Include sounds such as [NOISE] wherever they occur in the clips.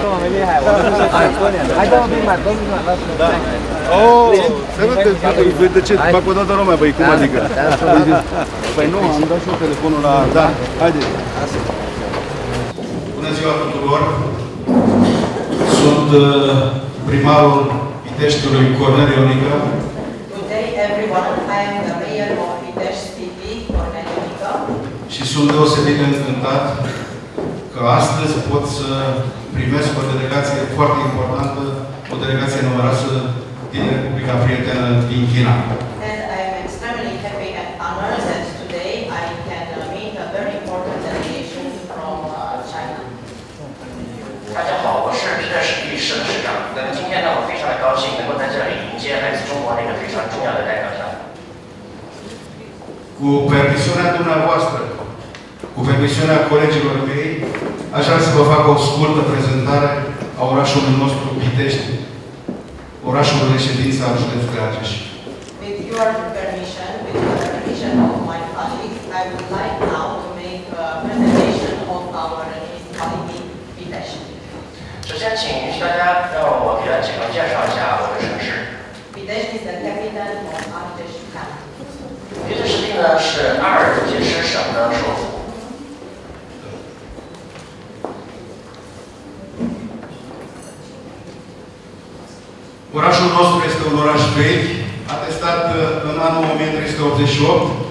这么没厉害，我们是很多年的。还这么兵满都是满了。Da. Oh, să nu te păi, de ce? Fac o dată lumea, băi, cum adică? Păi nu, am dat și eu telefonul la... Da, haide. Bună ziua tuturor! Sunt uh, primarul Piteștiului Cornel Ionică. Good day everyone, I am the mayor of Pitești City, Cornel Ionică. Și sunt deosebit de încântat că astăzi pot să primesc o delegație foarte importantă, o delegație numeroasă din Republica Prietenă din China. Cu permisiunea dumneavoastră, cu permisiunea colegilor mei, aș vrea să vă fac o scurtă prezentare a orașului nostru Pitești, orașul de ședință al județului Argeș. With your permission, with the permission of my colleagues, I would like now to make a presentation of our municipality, Pitești. 首先，请允许大家让我给大家简单介绍一下我的城市。 Pitești is the capital of Argeș County. 皮特市地呢是阿尔济斯省的首府。 Orașul nostru este un oraș vechi, atestat uh, în anul 1388.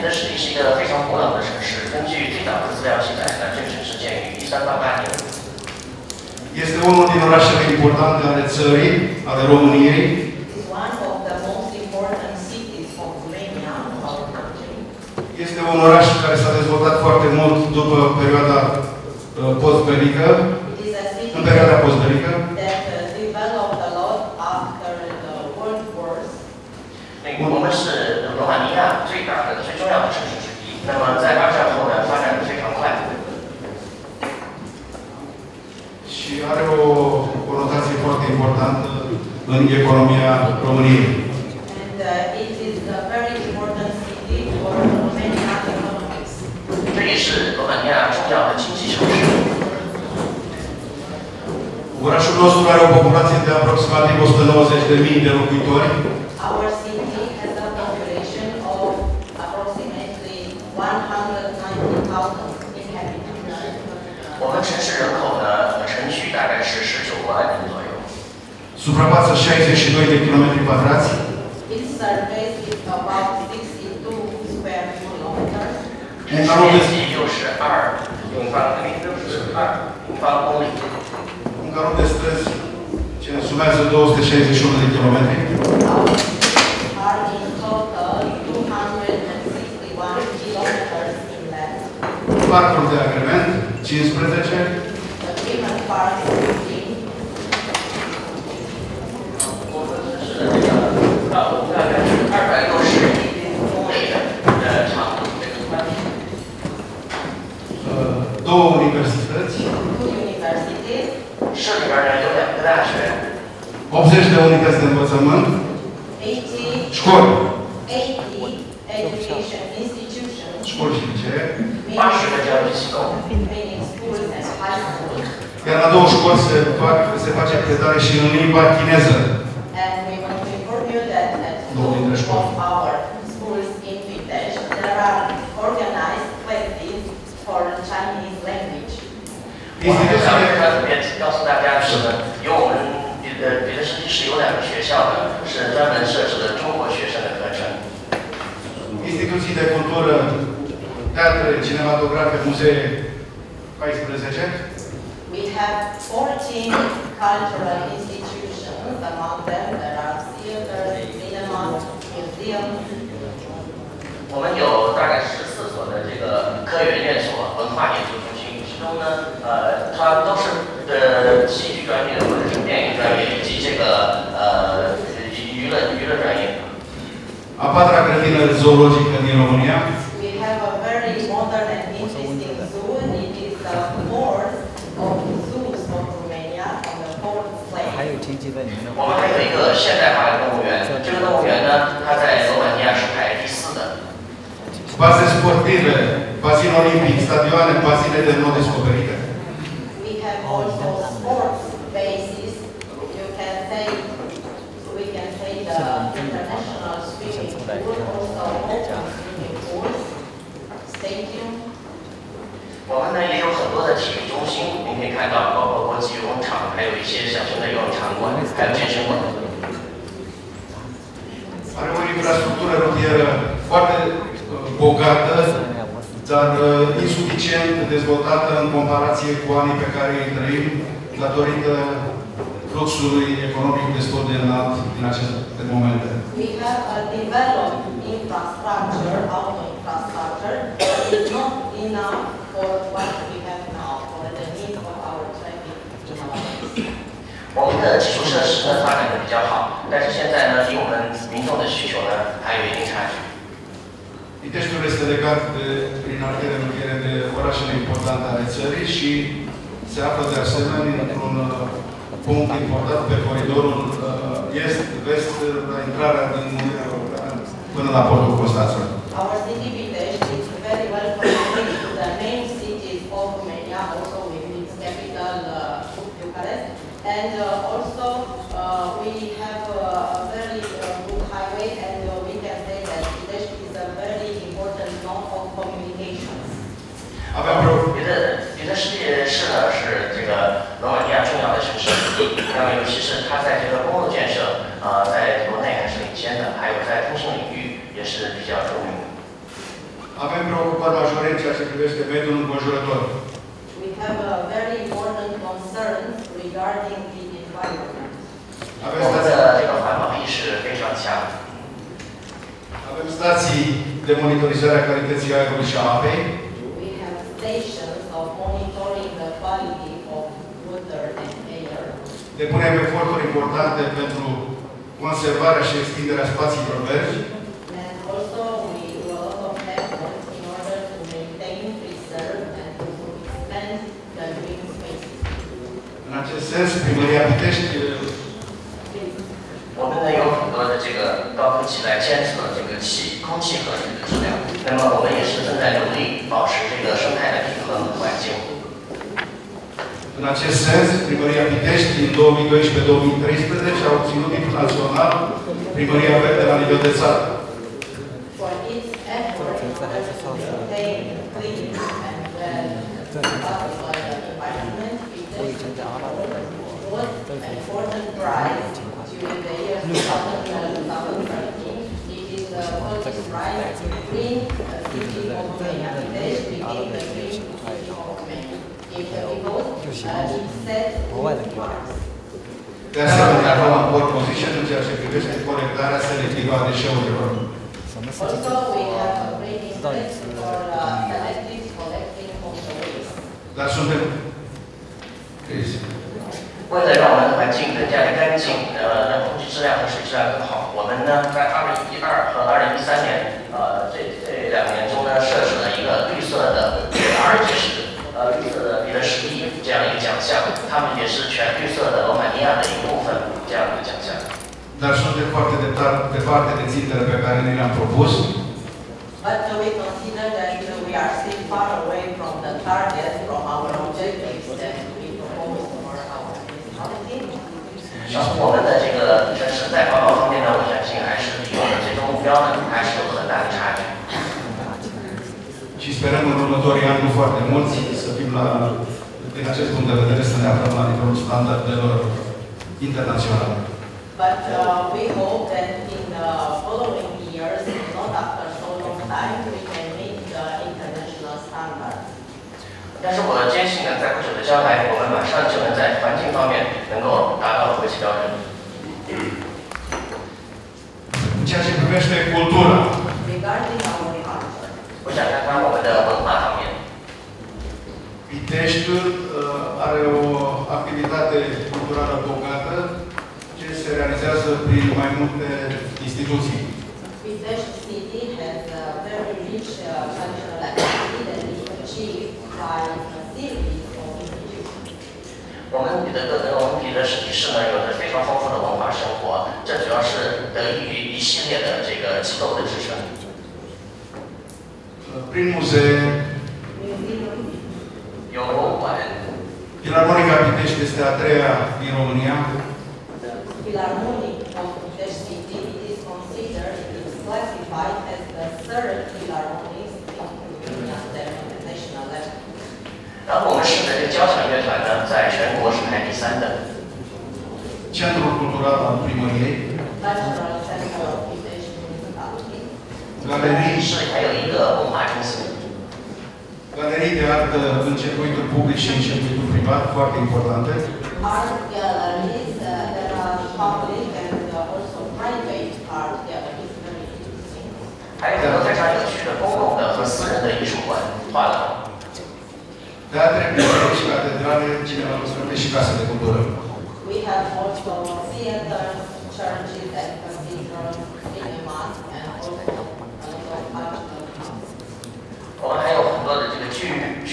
我们皮特市地是一个非常古老的城市，根据最早的资料记载呢，这个城市建于一三八八年。 este unul din orașele importante ale țării, ale României. It is one of the most important cities of Romania, our country. Este un oraș care s-a dezvoltat foarte mult după perioada uh, postbelică, It is a city în perioada postbelică. that uh, developed a lot after the world wars. 那个我们是罗马尼亚最大的、最重要的城市之一。那么在二战后呢，发展的非常快。 și are o conotație foarte importantă în economia României. And uh, it is a very important city for Romania economics. 这也是罗马尼亚重要的经济城市。 Orașul nostru are o populație de aproximativ 190.000 de locuitori. Our city 我们城市人口呢，呃城区大概是十九万人左右。 Suprafață 62 de km pătrați. Its surface is about 62 square kilometers. în anul de, 面积又是二平方米，是二平方公里。 un caron de străzi ce însumează 261 de kilometri. Are in total 261 kilometers in length. Parcul de agrement 15. Uh, două universități. Universități. Și 80 de unități de învățământ. Școli. Școli și licee. 84 de școli. iar la două școli se, fac, se face predare și în limba chineză. And we want to inform you that at Două dintre two școli. of our schools in Pitești, there are organized classes for Chinese language. 我还想 Instituțiile, 在这边告诉大家的是呢，有我们别的别的市是有两个学校呢，是专门设置了中国学生的课程。 instituții de cultură, teatre, cinematografe, muzee 14, We have 14 cultural institutions, among them there are theaters, cinema, museums, 我们有大概十四所的这个科研院所、文化研究中心，其中呢，呃，它都是呃戏剧专业或者是电影专业以及这个呃娱娱乐 patra grădină zoologică din România, We have a very modern and interesting zoo. It is the fourth of zoos of Romania on the fourth 还 place. 有经济在里面的我们还有一个现代化的动物园，这个动物园呢，它在罗马尼亚是排第四的。baze sportive, bazin olimpic, stadioane, bazine de nou descoperite. We have also sports bases. You can say, we can say the international swimming pool, also open swimming pools, stadium. 我们呢也有很多的体育中心，您可以看到，包括国际游泳场，还有一些小型的游泳场馆，还有健身馆。Infrastructură rutieră foarte uh, bogată, dar uh, insuficient dezvoltată în comparație cu anii pe care îi trăim, datorită fluxului economic destul de înalt din aceste momente. We have a developed infrastructure, auto infrastructure, but it's not enough for what we have now, for the needs of our traffic in our cities. 我们的基础设施呢发展的比较好，但是现在呢，离我们民众的需求呢还有一定差距。 Piteștiul este legat de, prin artere rutiere de orașele importante ale țării și se află de asemenea într-un uh, punct important pe coridorul uh, est-vest la intrarea din Uniunea Europeană până la portul Constanța. 市之一，那么尤其是它在这个公路建设，呃，在国内还是领先的，还有在通信领域也是比较着名的。 avem preocupări majore în ceea ce privește mediul înconjurător. We have a very important concern regarding the environment. Avem 我们 stații, 的这个环保意识非常强， avem stații de monitorizare a calității aerului și a apei, We have stations of monitoring the quality of water and air. depunem eforturi importante pentru conservarea și extinderea spațiilor verzi, And also we do a lot of efforts in order to maintain, preserve and to expand the green spaces. În acest sens, Primăria Pitești eh, 我们呢有很多的这个高科技来监测这个气空气和水的质量，那么我们也是正在努力保持这个生态的平衡环境。 În acest sens, Primăria Pitești din 2012-2013 a obținut titlul național Primăria Verde la nivel de țară. For its effort in order to maintain clean and well by the environment, we just won an important prize during the year 2012-2013. It is the first prize Green City of Romania. Pitești 就行了，国外的国家。什么事情？知道也是公益。为了让我们的环境更加的干净，呃，让空气质量和水质量更好，我们呢在二零一二和二零一三年，呃，这这两年中呢设置了一个绿色的 R 级。项，他们也是全绿色的罗马尼亚的一部分这样一个奖项。Dar suntem foarte departe, departe de țintele pe care ne le-am propus. But uh, we consider that uh, we are still far away from the target, from our objectives that we propose for our municipality. 然后我们的这个城市在环保方面呢，我相信还是离我们最终目标呢还是有很大的差距。Și sperăm în următorii ani, nu foarte mulți, să fim la, din acest punct de vedere, să ne aflăm la nivelul standardelor internaționale. But uh, we hope that in the following years, not after so long time, we can meet the international standards. 但是我坚信呢，在不久的将来，我们马上就能在环境方面能够达到国际标准。 În ceea ce privește cultura, Regarding our culture, 我想看看我们的文化方面。 Piteștiul uh, are o activitate culturală bogată ce se realizează prin mai multe instituții. Pitești Pitești city has a very rich uh, cultural activity that is achieved by a series of institutions. 我们彼得各呃，我们彼得实体市呢有着非常丰富的文化生活，这主要是得益于一系列的这个机构的支撑。 Prin muzee, Museum 有博物馆， Filarmonica Pitești este a treia din România, The Philharmonic of Pitești City it is considered, it is classified as the third Philharmonic in Union national level. 然后我们市的这个交响乐团呢，在全国是排第三的。 Centrul Cultural al Primăriei, Cultural Center of Pitești Municipality. galerii, 市里还有一个文化中心， galerii de artă în circuitul public și în circuitul privat, foarte importante. Art galleries, uh, there are public and uh, also private art galleries, very interesting. 还有很多非常有趣的公共的和私人的艺术馆、画廊。 Teatre, biserici și catedrale, cinematografie și case de cultură. We have also theaters, churches and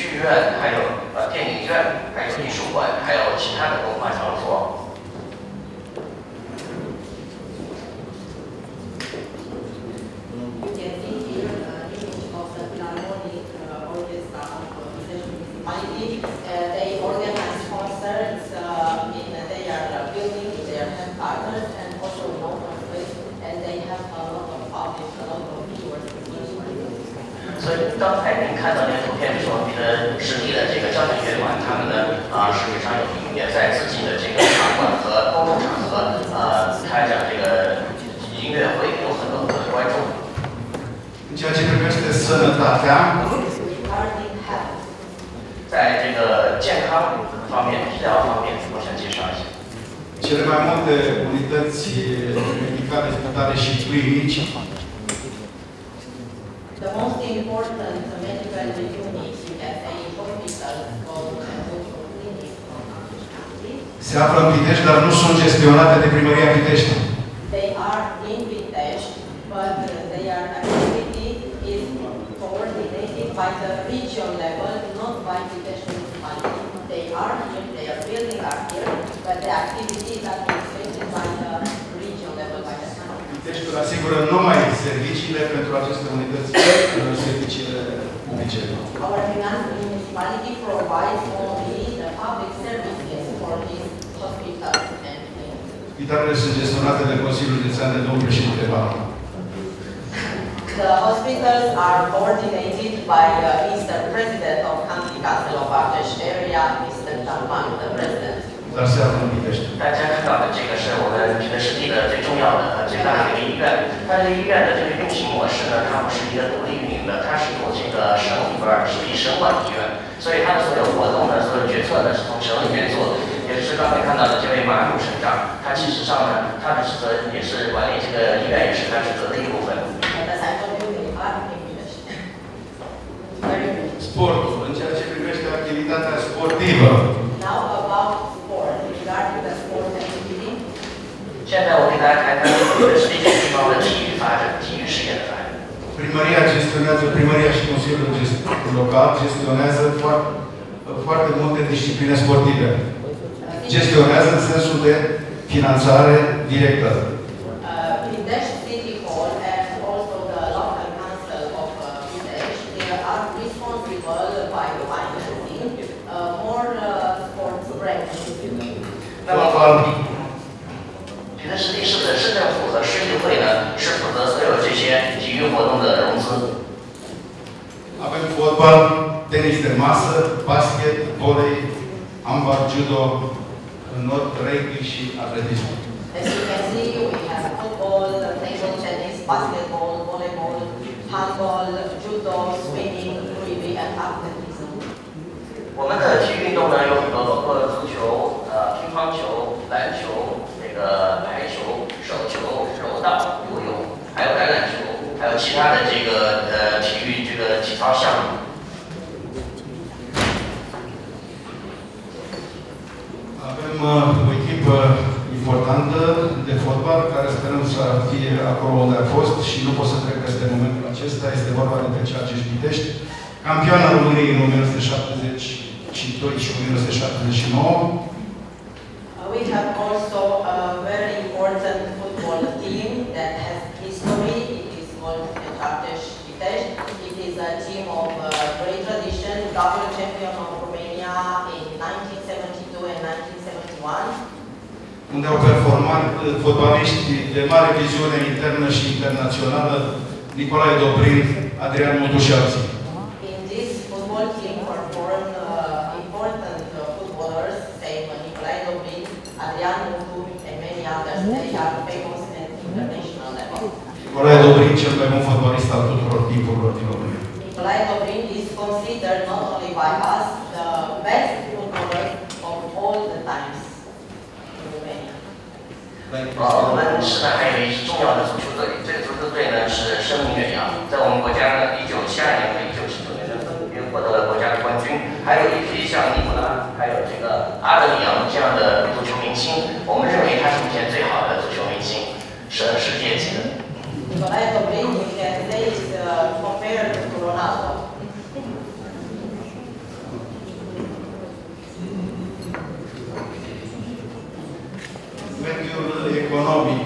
剧院还有呃电影院，还有艺术馆，还有其他的文化场所。所以刚才您看到那个。呃，实地的这个交响乐团，他们呢啊是非常有名也，在自己的这个场馆和公众场合，呃，开展这个音乐会有很多的观众。接下来我们是大家。在这个健康方面医疗方面，我想介绍一下。Se află în Pitești, dar nu sunt gestionate de Primăria Pitești. They are in Pitești, but uh, their activity is coordinated by the region level, not by Pitești municipality. They are here, their buildings are here, but the activity is administrated by the region level, by the county. Piteștiul asigură numai serviciile pentru aceste unități, [COUGHS] serviciile publice. Our municipality provides only the public services for these hospitals and clinics. Spitalele sunt gestionate de Consiliul Județean de domnul președinte Bala. The hospitals are coordinated by uh, Mr. President of County Council of Ardeș area, Mr. Talman, the president. Dar se află în Pitești. 大家看到的这个是我们平德市地的最重要的和最大的一个医院。它这个医院的这个运行模式呢，它不是一个独立运营的，它是由这个省里边儿属于省管医院，所以它的所有活动呢，所有决策呢是从省里面做的。也就是刚才看到的这位马副省长，他其实上呢，他的职责也是管理这个医院，也是他职责的一部分。 And as I told you, they are in English. Very good. Sportul, în ceea ce privește activitatea sportivă, Now about sport, regarding the sport activity. 现在我给大家谈谈平德市这些地方的体育发展、体育事业的发展。 primăria gestionează, primăria și Consiliul gest- Local gestionează foarte, foarte multe discipline sportive. gestionează în sensul de finanțare directă. Avem fotbal, tenis de masă, basket, volei, ambar, judo, not, rugby și atletism. As you can see, we have football, table tennis, basketball, volleyball, handball, judo, swimming, rugby and athleticism. 我们的体育运动呢有很多，包括足球、呃乒乓球、篮球、这个排球、手球、柔道、游泳，还有橄榄球，还有其他的这个呃体育这个体操项目。O echipă importantă de fotbal fotbal, care sperăm să fie acolo unde a fost și nu pot să trec peste momentul acesta. Este vorba de ceea ce Pitești, campioana României în 1972 și 1979. Uh, We have also a very important football team that has history. It is called Fenerbahce Pitești. It is a team of uh, great tradition, double champion of Romania in 1972 and 1971. unde au performat uh, fotbaliști de mare viziune internă și internațională, Nicolae Dobrin, Adrian Mutu și alții. In this football team performed uh, important uh, footballers, same uh, Nicolae Dobrin, Adrian Mutu, and many others. They are famous at international level. Nicolae Dobrin, cel mai bun fotbalist al tuturor timpurilor din România. Nicolae Dobrin is considered not only by us the best 呃，我们市呢还有一支重要的足球队，这个足球队呢是声名远扬，在我们国家呢，一九七二年和一九七九年呢分别获得了国家的冠军，还有一批像尼古拉，还有这个阿德里昂这样的足球明星，我们认为他是目前最好的足球明星，是世界级的。economic.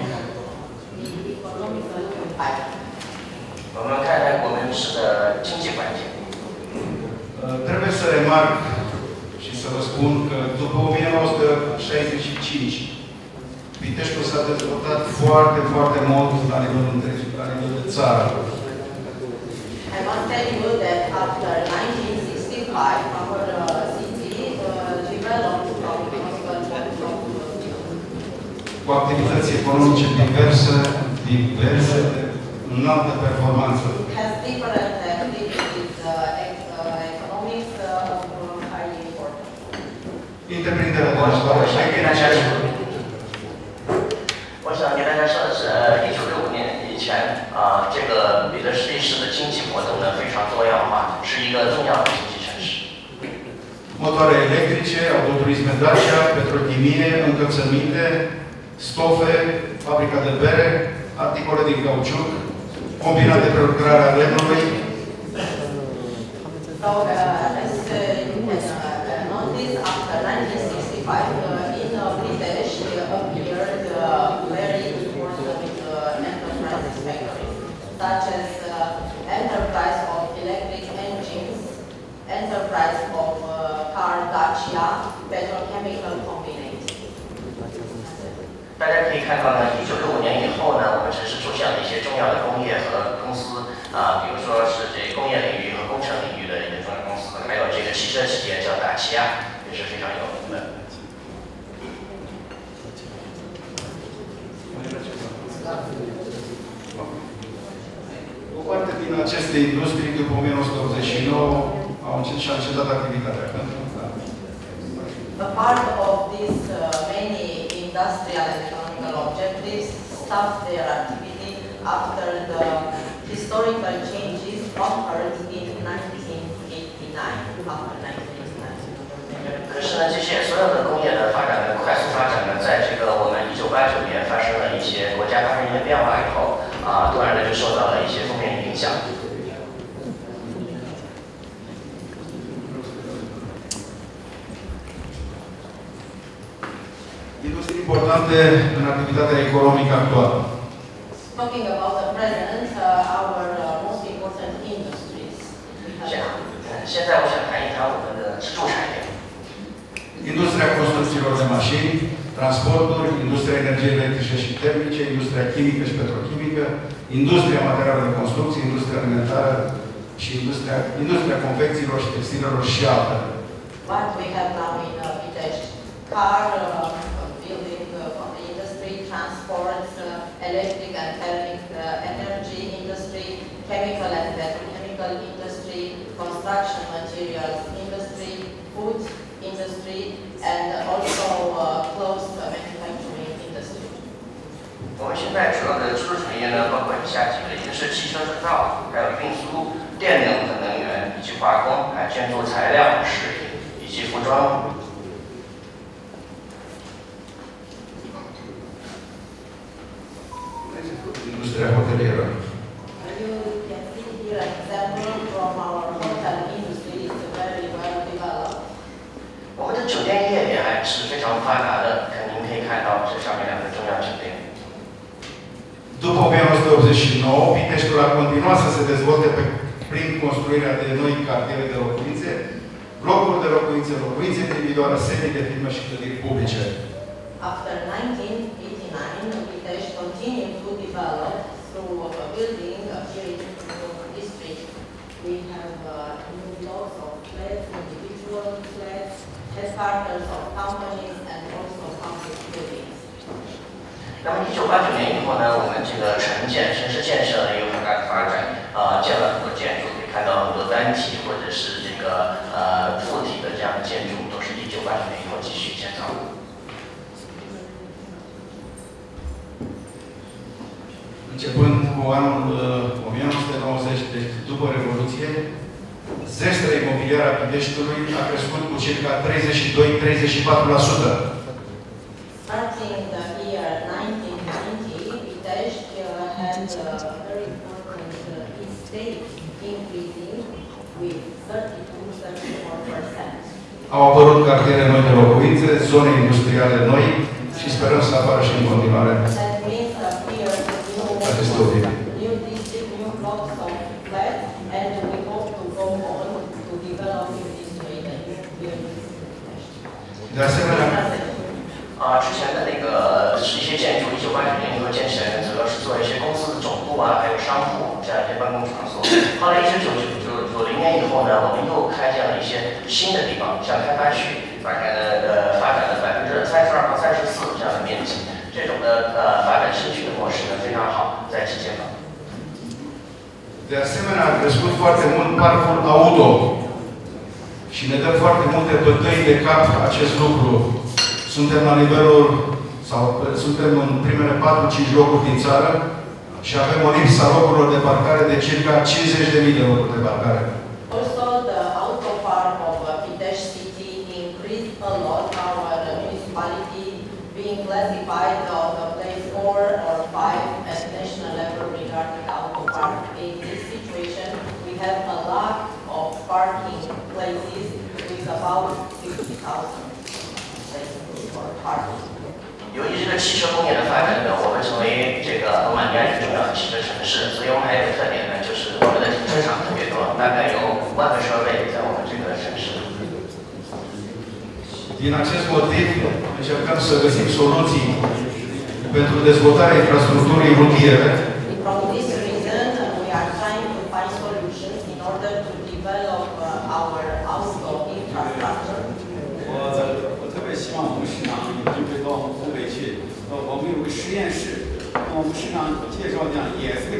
The economical impact. 我们看看我们市的经济环境。 Uh, Trebuie să remarc și să vă spun că după 1965 Piteștiul s-a dezvoltat foarte, foarte mult la nivel întreg, la nivel de țară. I must tell you that after 1965, cu activități economice diverse, diverse, înaltă performanță. Întreprinderea de ajutoare și Motoare electrice, autoturisme Dacia, petrochimie, încălțăminte, stofe, fabrica de bere, articole din cauciuc, de lemnului, So, you after 1965, uh, in British appeared uh, very important uh, factories, such as enterprise of electric engines, enterprise of car Dacia, petrochemical. 大家可以看到呢，一九六五年以后呢，我们城市出现了一些重要的工业和公司啊、比如说是这工业领域和工程领域的一个重要公司，还有这个汽车企业叫大起亚，也是非常有名的。O parte din aceste industrii, după 1989, au încet și-au încetat activitatea. Pentru că A part of these uh, many industrial and economical objectives stop their activity after the historical changes occurred in 1989, after 1989. 可是呢，这些所有的工业的发展的快速发展呢，在这个我们一九八九年发生了一些国家发生一些变化以后，啊，突然呢就受到了一些负面影响。industrii importante în activitatea economică actuală. Talking about the present, uh, our uh, most important industries. Industria construcțiilor de mașini, transporturi, industria energiei electrice și termice, industria chimică și petrochimică, industria materialelor de construcție, industria alimentară și industria, industria confecțiilor și textilelor și altele. What we have now in uh, vintage car, uh, electric and thermic uh, energy industry, chemical and petrochemical industry, construction materials industry, food industry, and also uh, clothes manufacturing industry. 我们现在主要的支柱产业呢，包括以下几个，一个是汽车制造，还有运输、电能和能源，以及化工，还有建筑材料、食品以及服装。 well developed. 我们的酒店业也还是非常发达的，看您可以看到这上面两个中央酒店。 După 1989, Piteștiul a continuat să se dezvolte pe, prin construirea de noi cartiere de locuințe, blocuri de locuințe, locuințe individuale, sedii de firme și clădiri publice. After 1989, flats, headquarters of companies and also public buildings. 那么，一九八九年以后呢，我们这个城建、城市建设呢有很大的发展，呃，建了很多建筑，可以看到很多单体或者是这个呃复体的这样的建筑，都是一九八九年以后继续建造的。Începând cu anul uh, 1990, deci după Revoluție, zestrea imobiliară a Piteștiului a crescut cu circa 32-34%. Starting the year 1990, Pitești uh, had a very important uh, estate increasing with 32-34%. Au apărut cartiere noi de locuințe, zone industriale noi și sperăm să apară și în continuare. 是一些建筑，一九八九年以后建起来的，主要是做一些公司的总部啊，还有商铺这样一些办公场所。[COUGHS] 后来一九九九九九零年以后呢，我们又开建了一些新的地方，像开发区，大概呢呃发展了百分之三十二到三十四这样的面积。这种的呃发展新区的模式呢非常好，在之前吧。de asemenea, a crescut foarte mult parcul auto și ne dă foarte multe bătăi de cap acest lucru. Suntem la nivelul, sau uh, suntem în primele 4-5 locuri din țară și avem o lipsă a locurilor de parcare de circa 50.000 de locuri de parcare. Also, the auto park of uh, Pitești city increased a lot, our uh, municipality being classified on the place four or five at national level regarding auto park. In this situation, we have a lot of parking places with about fifty thousand places for parking. 由于这个汽车工业的发展呢，我们成为这个罗马尼亚一个重要的汽车城市，所以我们还有一个特点呢，就是我们的停车场特别多，大概有五万个车位在我们这个城市。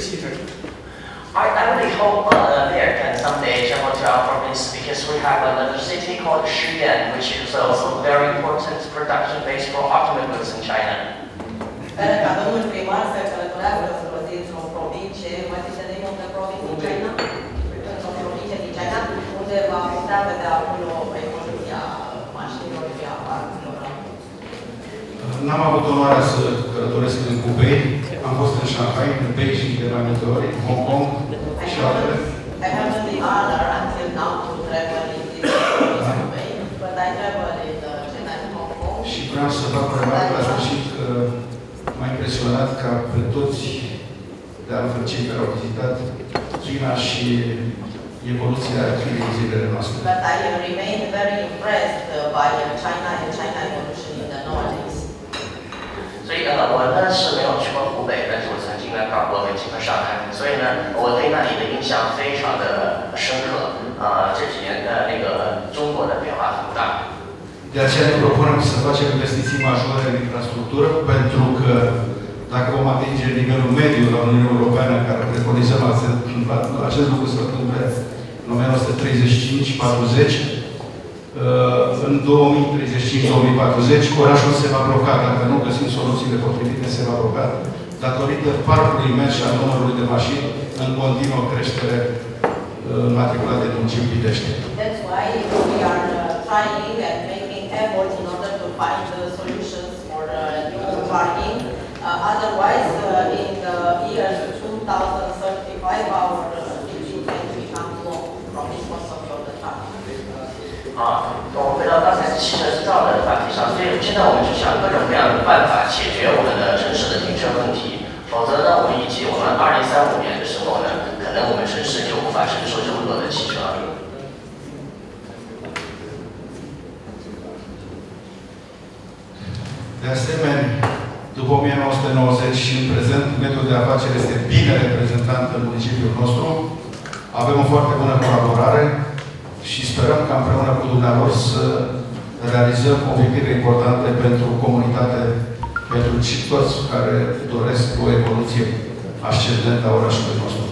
I, I really hope uh, there can someday jump to our province because we have another city called Shenzhen, which is also very important production base for automobile goods in China. N-am avut onoarea să călătoresc în am fost în Shanghai, în Beijing de mai multe ori, Hong Kong I și altele. haven't, I haven't the honor until now to travel in this province way, but I travel in uh, China and Hong Kong. Și vreau să fac o remarcă la sfârșit că m-a impresionat ca pe toți, de altfel cei care au vizitat China și evoluția Chinei în zilele noastre. But I remain very impressed uh, by uh, China and China evolution in the nowadays. 所以呢，我呢是没有去过湖北，但是我曾经呢到过北京和上海，所以呢，我对那里的印象非常的深刻。呃，这几年的那个中国的变化很大。 De aceea ne propunem să facem investiții majore în infrastructură, pentru că dacă vom atinge nivelul mediu la Uniunea Europeană, care preconizăm acest, acest lucru să se întâmple în 1935-40, în 2035-2040, orașul se va bloca. Dacă nu găsim soluțiile potrivite, se va bloca datorită parcului imens și a numărului de mașini în continuă creștere în matriculat de municipiul Pitești. That's why we are uh, trying and making efforts in order to find uh, solutions for uh, new parking. Uh, Otherwise, uh, in the years 2035 our uh, living can become low from because of the traffic. 啊，我们回到刚才汽车制造的话题上，所以现在我们就想各种各样的办法解决我们的城市的停车问题，否则呢，我们预计我们二零三五年的时候呢，可能我们城市就无法承受这么多的汽车了。 De asemenea, după 1990 și în prezent, mediul de afaceri este bine reprezentat în municipiul nostru. Avem o foarte bună colaborare și sperăm ca împreună cu dumneavoastră să realizăm obiective importante pentru comunitate, pentru toți care doresc o evoluție ascendentă a orașului nostru.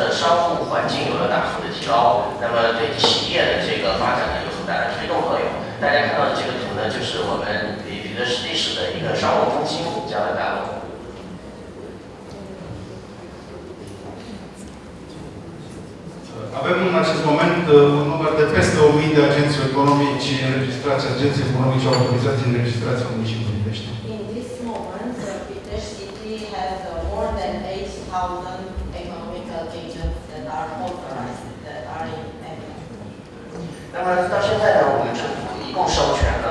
的商务环境有了大幅的提高，那么对企业的这个发展呢有很大的推动作用。大家看到的这个图呢，就是我们比彼得史地市的一个商务中心这样的大楼。Avem în acest moment uh, un număr de peste 1000 de agenți economici înregistrați, agenți economici autorizați înregistrați în municipiul Pitești. In this moment, uh, Pitești city has uh, more than 8,000那么到现在呢，我们政府一共授权了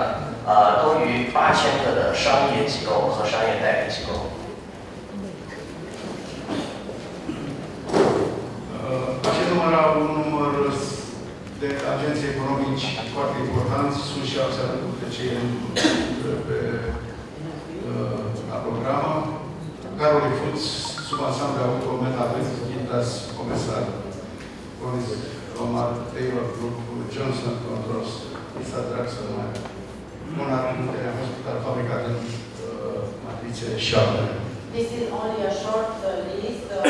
呃多于八千个的商业机构和商业代理机构。 Uh, Acest număr au un număr de agenți economici foarte importanți, sunt și alți alături de cei în- pe uh, la programă. Carol Fuț, sub ansamblu Auto Metavent, Ghitas Comisar, Conis Omar Taylor Group, Johnson Controls, Lisa Draxler, Monar Muntenia Hospital, fabricat în uh, matrițe șapte. This is only a short uh, list of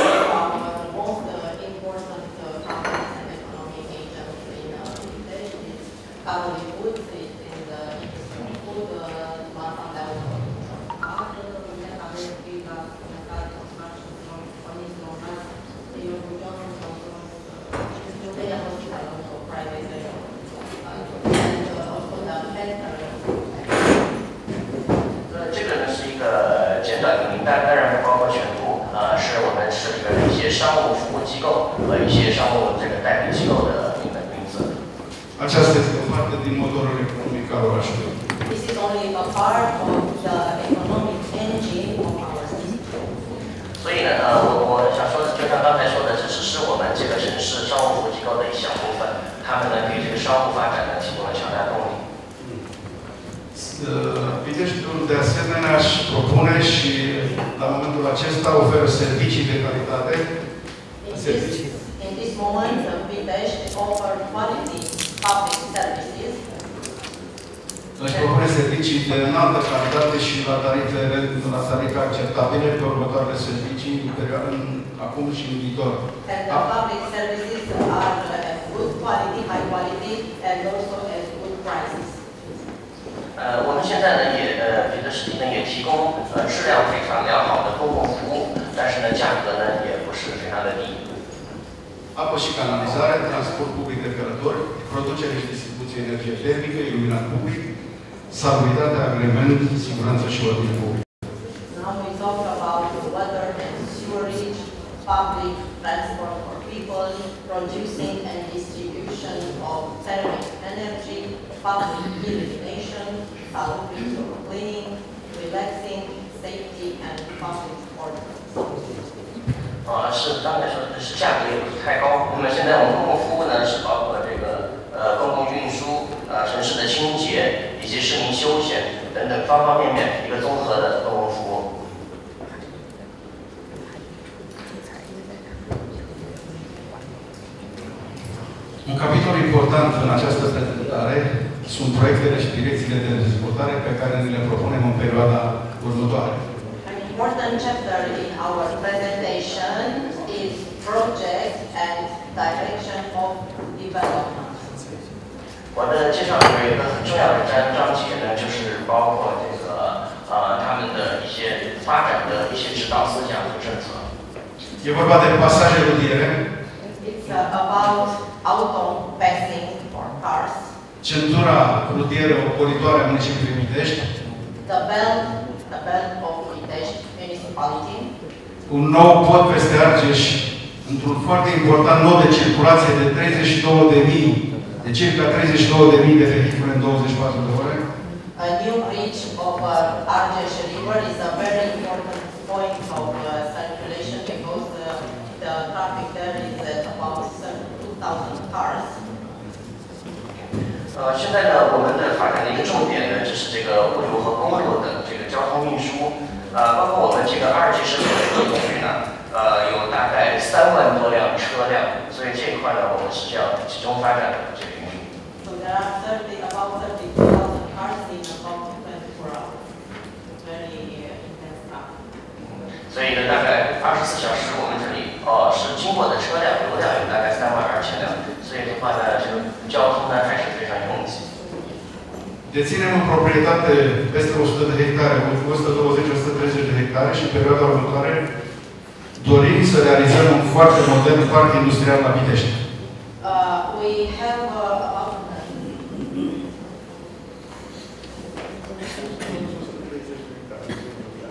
In this, in this moment, uh, Pitești offer quality public services își propune servicii de înaltă calitate și la tarife, la tarife acceptabile pe următoarele servicii în perioadă, în, acum și în viitor. and the public services are uh, of good quality, high quality and also at good prices. 呃，我们现在呢也呃，觉得实体呢也提供呃质量非常良好的公共服务，但是呢价格呢也不是非常的低。 Apă și canalizare, transport public de călători, producere și distribuție energie termică, iluminat public, salubritate, agrement, siguranță și ordine publică. Now we talk about water and sewerage, public transport for people, producing and distribution of thermic energy, public illumination, salubri for cleaning, relaxing, safety and public order. 啊，是刚才说的是价格也不是太高。那么现在我们公共服务呢是包括这个呃公共运输、呃城市的清洁以及市民休闲等等方方面面一个综合的公共服务。Un capitol important în această prezentare sunt proiectele și direcțiile de dezvoltare pe care ne le propunem în perioada următoare. An important chapter in our presentation is project and direction of development. 我的介绍里面有一个很重要的章章节呢， 包括这个呃他们的一些发展的一些指导思想和政策。 E vorba de pasaje rutiere, It's uh, about auto passing for cars, centura rutieră ocolitoare a municipiului Pitești, the belt, the belt of Pitești municipality, un nou pod peste Argeș, într-un foarte important nod de circulație de 32.000, de circa 32.000 de vehicule în 24 de ore, a new bridge over Argeș River is a very important point of uh, circulation because uh, the traffic there is at about 2,000 cars. 呃，现在呢，我们的发展的一个重点呢，就是这个物流和公路的这个交通运输， 呃，包括我们这个二级市场的地区呢，呃，有大概三万多辆车辆，所以这一块呢，我们是要集中发展的这个运输。So there are 30, about 32,000 cars in about 24 hours. Very uh, intense traffic. 所以呢，大概二十四小时，我们这里哦是经过的车辆流量有大概三万二千辆，所以的话呢，这个交通呢还是。Deținem în proprietate peste 100 de hectare, 120-130 de hectare și în perioada următoare dorim să realizăm un foarte modern parc industrial la Pitești. Uh, we have uh, about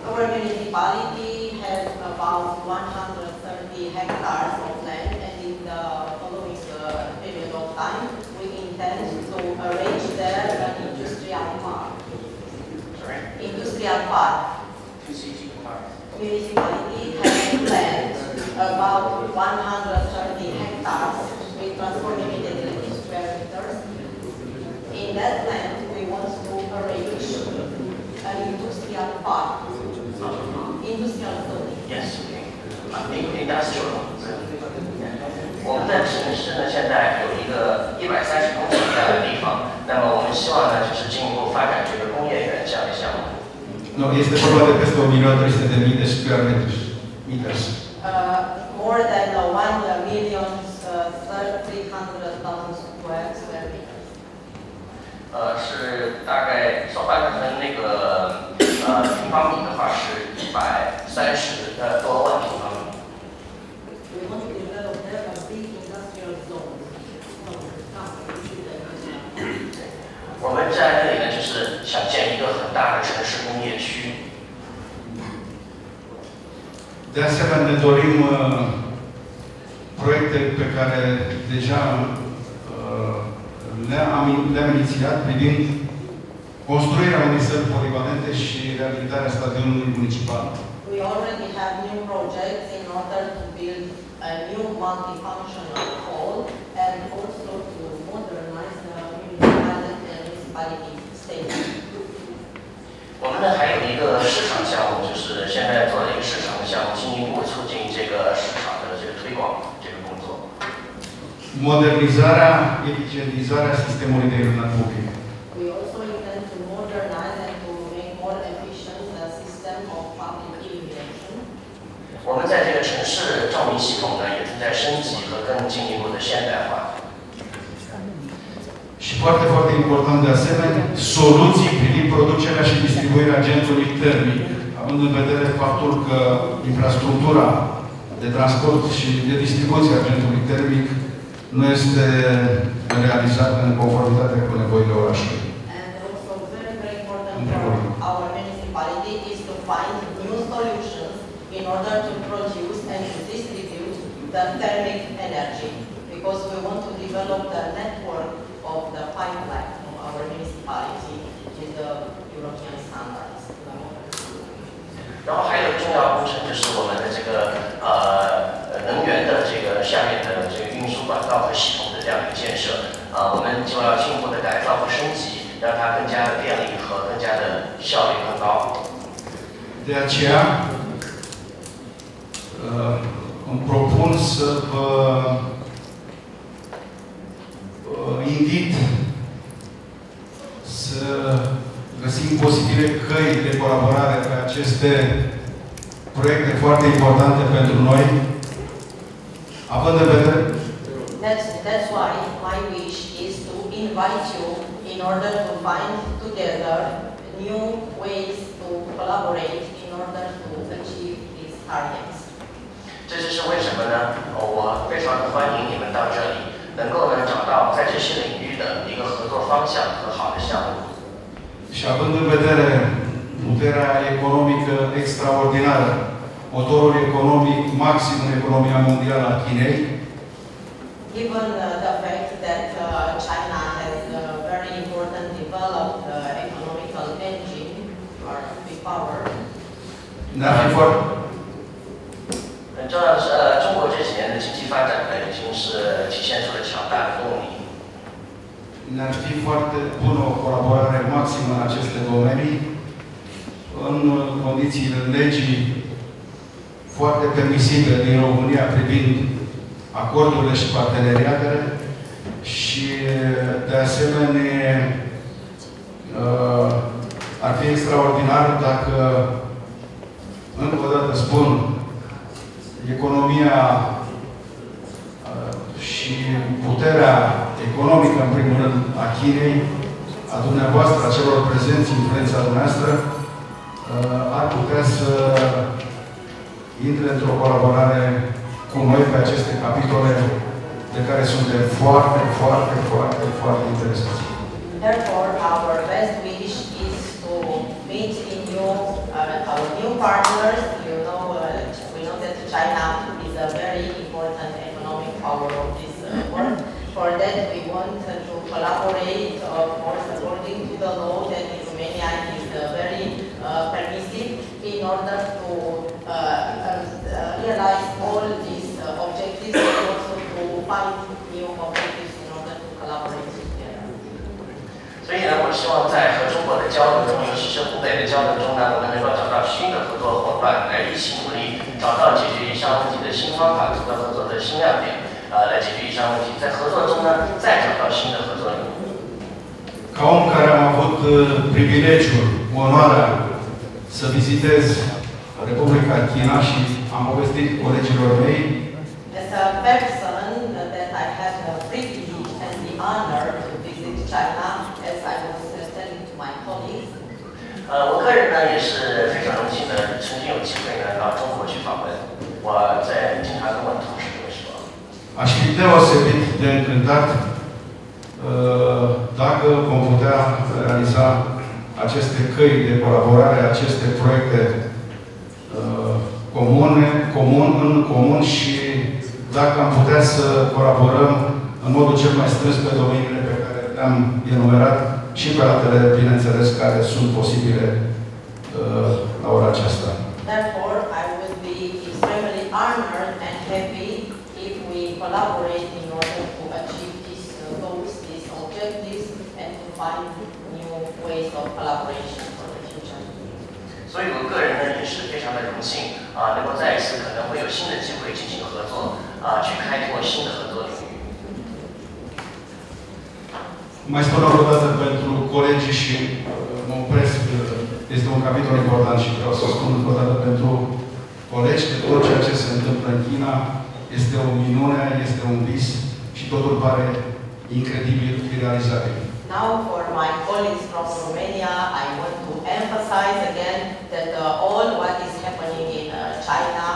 our municipality has about 130 hectares of land and in the following uh, period of time, we intend to arrange there an industrial park. Sorry. Industrial park. municipality has planned about 130 hectares with transforming into square meters. In that land, we want to arrange an industrial park, industrial zone. Yes, uh, in- industrial. 我们的城市呢，现在有一个一百三十公顷这样的地方，那么我们希望呢，就是进一步发展这个工业园这样的项目。 No, este format de texto migró a 37.000 square meters. meters. De asemenea, ne dorim uh, proiecte pe care deja uh, le-am, le-am inițiat privind construirea unei săli polivalente și reabilitarea stadionului municipal. We already have new projects in order to build a new multifunctional hall and also to modernize the municipality, the municipality stadium. 我们呢还有一个市场项目，就是现在做的一个市场 的项目，进一步促进这个市场的这个推广这个工作。 Modernizarea, eficientizarea sistemului de iluminat public. We also intend to modernize and to make more efficient the system of public illumination. 我们在这个城市照明系统呢，也正在升级和更进一步的现代化。 Și foarte, foarte important de asemenea, soluții privind producerea și distribuirea agentului termic, având în vedere faptul că infrastructura de transport și de distribuție a agentului termic nu este realizată în conformitate cu nevoile orașului. And also very, very important for our municipality is to find new solutions in order to produce and to distribute the thermic energy. Because we want to develop the network of the pipeline of our municipality 然后还有重要工程就是我们的这个呃能源的这个下面的这个运输管道和系统的这样一个建设，啊、我们就要进一步的改造和升级，让它更加的便利和更加的效率更高。De aceea, uh, îmi propun să vă uh, indeed. găsim posibile căi de colaborare pe aceste proiecte foarte importante pentru noi, având în vedere That's, that's why my wish is to invite you in order to find together new ways to collaborate in order to achieve these targets. 这就是为什么呢？呃我非常的欢迎你们到这里，能够呢找到在这些领域的一个合作方向和好的项目。 Și având în vedere puterea economică extraordinară, motorul economic maxim în economia mondială a Chinei, Given uh, the fact that uh, China has a very important developed uh, economical engine or big power, ne-ar fi foarte, 很重要的是，呃，中国这几年的经济发展呢，已经是体现出了强大的动力。 Ne-ar fi foarte bună o colaborare maximă în aceste domenii, în condițiile legii foarte permisibile din România privind acordurile și parteneriatele și, de asemenea, uh, ar fi extraordinar dacă, încă o dată spun, economia uh, și puterea economică, în primul rând, a Chinei, a dumneavoastră, a celor prezenți, influența dumneavoastră, uh, ar putea să intre într-o colaborare cu noi pe aceste capitole de care suntem foarte, foarte, foarte, foarte interesați. Therefore, our best wish is to meet in new, uh, our new partners. You know, uh, we know that China is a very important economic power For that, we want to collaborate, of course, according to the law that Romania is uh, very uh, permissive in order to uh, uh, realize all these objectives and also to find new objectives in order to collaborate yeah 所以呢，我希望在和中国的交流中，尤其是湖北的交流中呢，我们能够找到新的合作伙伴，来一起努力，找到解决以上问题的新方法，找到合作的新亮点，呃，来解决以上问题。在合作中呢，再找到新的合作领域。 Ca om care am avut uh, privilegiul, onoarea să vizitez Republica China și am povestit colegilor mei, As a person that I had the privilege and the honor to visit China, as I was uh, telling to my colleagues, 呃，我个人呢也是非常荣幸的，曾经有机会呢到中国去访问。我在经常跟我的同事这么说。 Aș fi deosebit de încântat uh, dacă vom putea realiza aceste căi de colaborare, aceste proiecte uh, comune, comun, în comun și dacă am putea să colaborăm în modul cel mai strâns pe domeniile pe care le-am enumerat și pe altele, bineînțeles, care sunt posibile uh, la ora aceasta. therefore I would be extremely honored and happy if we collaborate in order to achieve these uh, goals, these objectives, and to find new ways of collaboration for the future. 所以我个人呢也是非常的荣幸啊，能够再一次可能会有新的机会进行合作啊，去开拓新的合作领域。 Mai spun o dată pentru colegii și uh, mă opresc, uh, este un capitol important și vreau să spun încă o dată pentru colegi că tot ceea ce se întâmplă în China este o minune, este un vis și totul pare incredibil realizabil. Now, for my colleagues from Romania, I want to emphasize again that uh, all what is happening in uh, China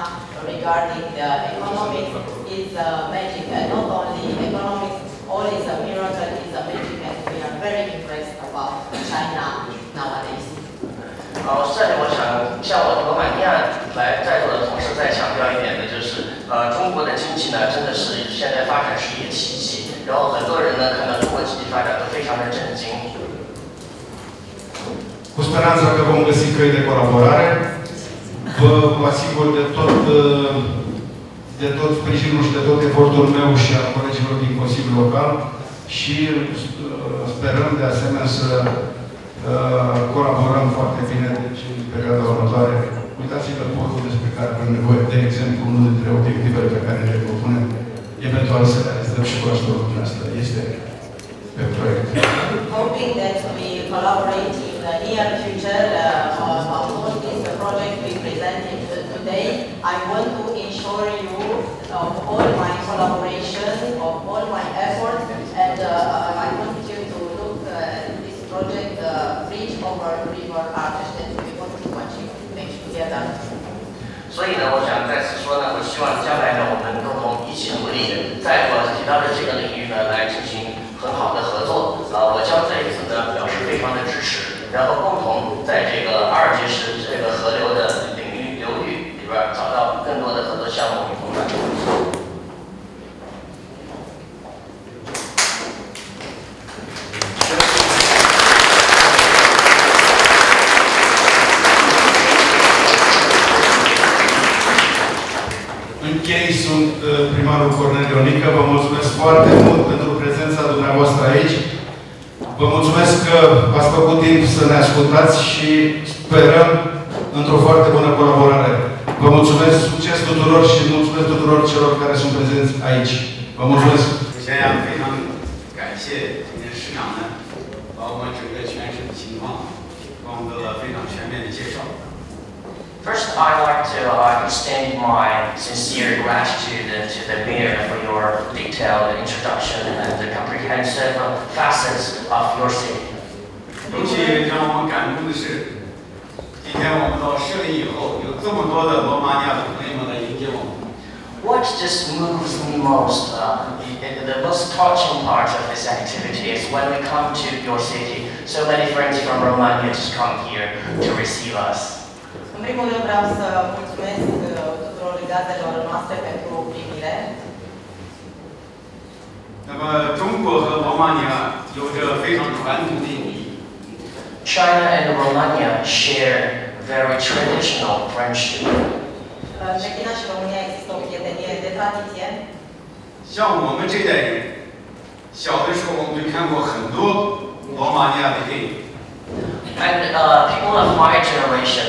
regarding the economics is uh, magic, and not only economics, all is a miracle, is a magic, and we are very impressed about China nowadays. 好，这里我想向我的罗马尼亚来在座的同事再强调一点的就是， 呃，中国的经济呢真的是现在发展是一个奇迹，然后很多人呢看到中国经济发展都非常的震惊。 Cu speranța că vom găsi căi de colaborare, vă asigur de tot, uh, de tot sprijinul și de tot efortul meu și al colegilor din Consiliul Local și uh, sperăm de asemenea să uh, colaborăm foarte bine deci, în perioada următoare. Uitați-vă podul despre care avem nevoie, de exemplu, unul dintre obiectivele pe care le propunem, eventual să realizăm și cu ajutorul dumneavoastră. Este pe proiect. Hoping that we collaborate in the near future uh, on on all this project we presented today, I want to ensure you of all my collaboration, of all my efforts, and uh, I want you to look uh, at this project, uh, Bridge over river harvest 所以呢，我想在此说呢，我希望将来呢，我们共同一起努力，在我提到的这个领域呢，来进行很好的合作。啊，我将对此呢表示对方的支持，然后共同在这个阿尔及什这个河流的领域流域里边找到更多的合作项目 primarul Cornel Ionică. Vă mulțumesc foarte mult pentru prezența dumneavoastră aici. Vă mulțumesc că ați făcut timp să ne ascultați și sperăm într-o foarte bună colaborare. Vă mulțumesc, succes tuturor și mulțumesc tuturor celor care sunt prezenți aici. Vă mulțumesc! 首先呀，非常感谢今天市长呢，把我们整个全市的情况给我们做了非常全面的介绍。 First, I'd like to uh, extend my sincere gratitude uh, to the mayor for your detailed introduction and the comprehensive uh, facets of your city. 尤其让我们感动的是，今天我们到设立以后，有这么多的罗马尼亚的朋友们来迎接我们。 What just moves me most, uh, the, the most touching part of this activity is when we come to your city, so many friends from Romania just come here to receive us. În primul rând vreau să mulțumesc uh, tuturor gazdelor noastre pentru primire. 那么中国和罗马尼亚有着非常传统的友谊， China and Romania share very traditional friendship. Între China și România există o prietenie de tradiție. 像我们这代人，小的时候我们就看过很多罗马尼亚的电影。 And uh, people of my generation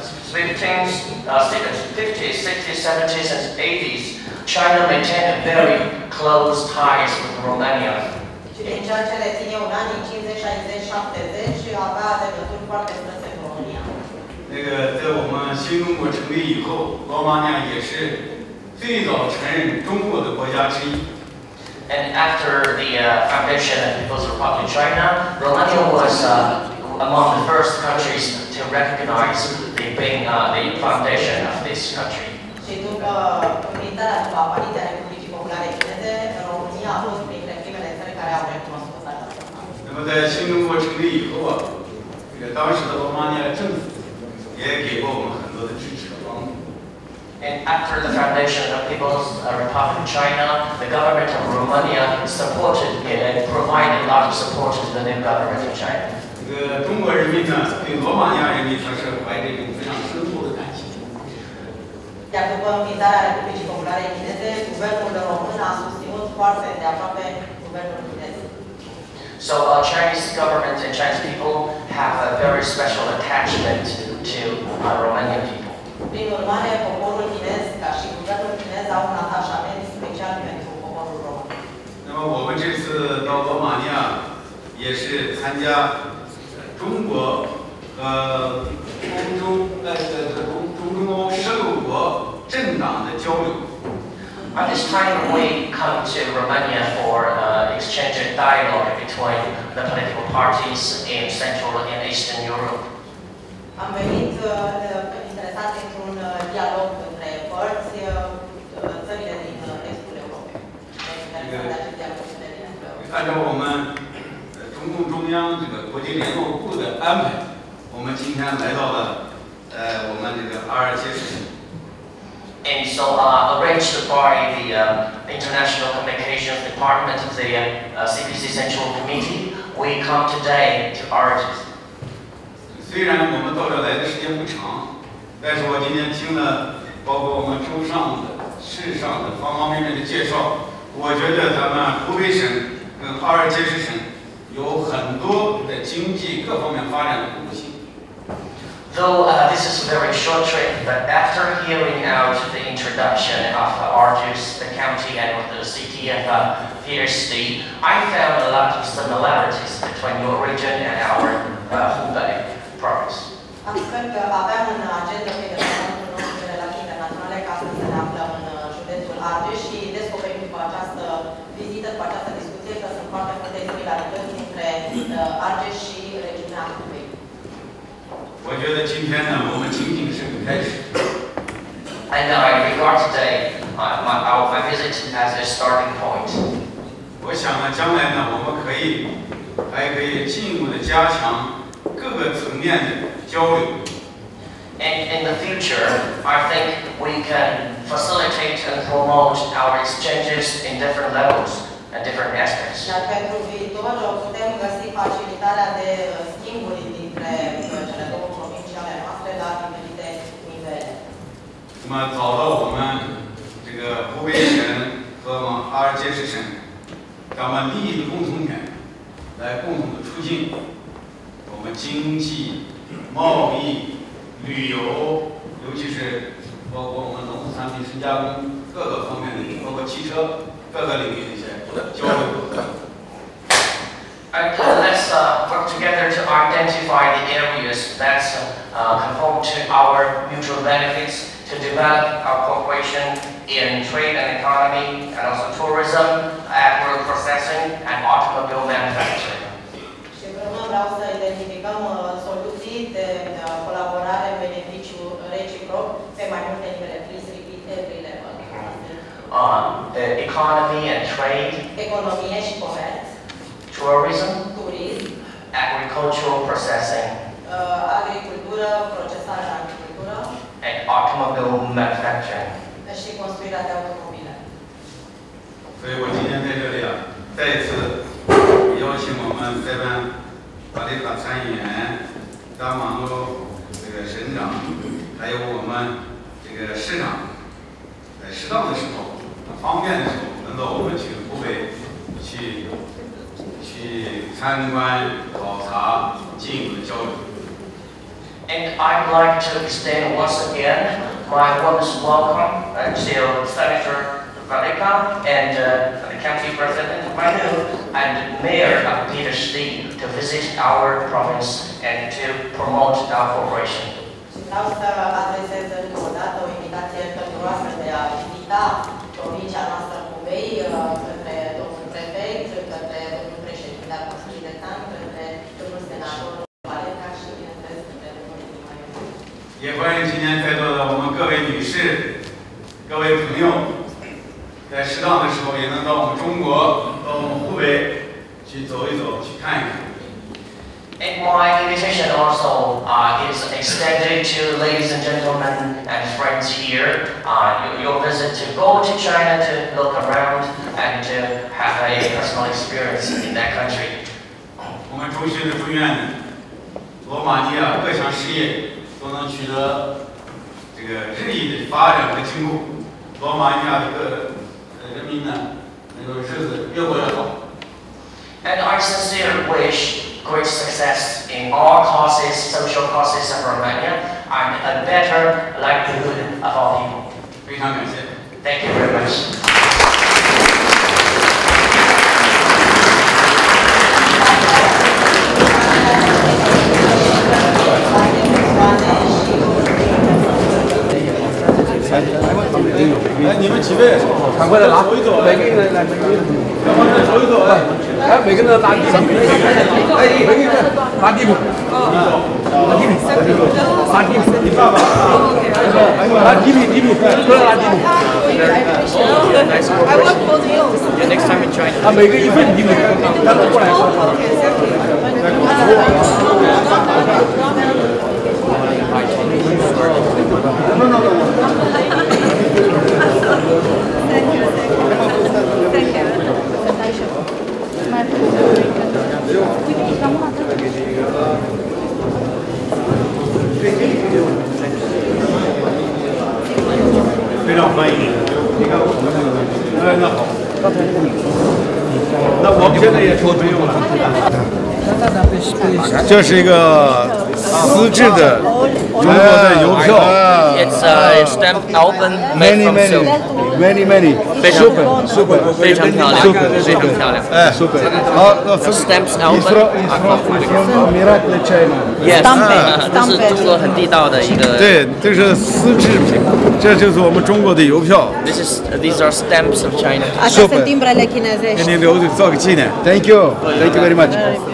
15th, uh, 50s, 60s, 70s, and 80s, China maintained very close ties with Romania. Și din ceea ce rețin eu, în anii 50, 60, 70, avea legături foarte strânse cu România. 那个在我们新中国成立以后，罗马尼亚也是最早承认中国的国家之一。 And after the uh, foundation of People's Republic of China, Romania was uh, among the first countries to recognize the, being, uh, the foundation of this country. Și după unitatea, după apariția Republicii Populare Chineze, România a fost printre primele țări care au recunoscut această faptă. 那么在新中国成立以后啊，这个当时的罗马尼亚政府也给过我们很多的支持和帮助。 And after the foundation of People's uh, Republic of China, the government of Romania supported and provided a lot of support to the new government of China. 这个中国人民呢，对罗马尼亚人民他是怀着一种非常深厚的感情。So uh, Chinese government and Chinese people have a very special attachment to uh, Romanian people. Prin urmare, poporul chinez, ca și guvernul chinez, au un atașament special pentru poporul român. 那么我们这次到罗马尼亚，也是参加呃中国和中中呃呃中中中欧十六国政党的交流。 At this time, we come to Romania for uh, exchange and dialogue between the political parties in Central and Eastern Europe. Am venit uh, interesați într-un uh, dialog între părți, uh, țările din uh, estul Europei. Ne interesăm de acest dialog cu țările din estul Europei. 按照我们呃 中共中央这个国际联络部的安排，我们今天来到了呃我们这个阿尔切什省。And so uh, arranged by the uh, International Communications Department of the uh, CPC Central Committee, we come today to Argos. 虽然我们到这来的时间不长，但是我今天听了包括我们州上的、市上的方方面面的介绍，我觉得咱们湖北省跟阿尔及斯省有很多的经济各方面发展的可能性。 Though uh, this is a very short trip, but after hearing out the introduction of uh, Argus, the county, and of the city of uh, PhD, I found a lot of similarities between your region and our uh, Hubei province. Astfel Argeș și regiunea Hubei. 我觉得今天呢，我们仅仅是个开始。 And I regard today uh, my, our, my visit as a starting point. 我想呢，将来呢，我们可以还可以进一步的加强各个层面的交流。 And in the future, I think we can facilitate and promote our exchanges in different levels And different aspects. Iar pentru viitor uh, putem găsi facilitarea de uh, schimburi dintre uh, cele două provincii ale noastre la diferite nivele. 那么找到我们这个湖北省和我们阿尔杰什省，咱们利益的共同点，来共同的促进我们经济、贸易、旅游，尤其是包括我们农副产品深加工各个方面的，包括汽车各个领域的一些 Let's uh, work together to identify the areas that uh, conform to our mutual benefits to develop our cooperation in trade and economy and also tourism, agro processing, and automobile manufacturing. Uh, the economy and trade, Economie și comerț, tourism, turism, agricultural processing, uh, agricultură, procesare în agricultură and automobile manufacturing. și construirea de automobile. 所以我今天在这里啊，再一次邀请我们这边巴黎法参议员、大马路这个省长，还有我们这个市长，在适当的时候、方便的时候，能到我们去湖北去去参观、考察、进一步的交流。 And I'd like to extend once again my warmest welcome uh, to Senator Valika and uh, the County President Manu and Mayor of Petersburg to visit our province and to promote our cooperation. Și vreau să adresez încă o dată o invitație călduroasă de a invita provincia noastră Hubei uh, către domnul prefect, către domnul președinte al Consiliului de Stat, către domnul senator Valeca și, bineînțeles, către domnul primar. 也欢迎今天在座的我们各位女士、各位朋友，在适当的时候也能到我们中国、到我们湖北去走一走、去看一看。And my invitation also uh, is extended to ladies and gentlemen and friends here. Uh, your, your visit to go to China to look around and to have a personal experience in that country. 我们衷心的祝愿罗马尼亚各项事业都能取得这个日益的发展和进步，罗马尼亚的各呃人民呢能够日子越过越好。 And I sincerely wish great success in all causes, social causes of Romania, and a better likelihood of our people. Thank you very much. 哎，你们几位？赶快来拿，走一走，每个人来，每个人，要往这走一走，哎，哎，每个人拿地铺，哎，每个人拿地铺，拿地铺，拿地铺，你爸爸，拿地铺，地铺，过来拿地铺，I work for the youth. 啊，每个一份地铺，让他过来。Okay, thank you. Thank you, thank you. Thank you. 非常欢迎。你看我们这个，哎，那好。那我们现在也抽没有了。这是一个丝制的中国的邮票。It's a stamp album made Many from many silk，many many 非常 super super 非常漂亮 super 非常漂亮。哎 super 好呃 Stamps It's album from it's from it's from Miracle China Yes， Stamp 这是中国很地道的一个。对，这是丝制品，这就是我们中国的邮票， This is these are stamps of China. Astea sunt timbrele chinezești.给您留着做个纪念。Thank you, thank you very much.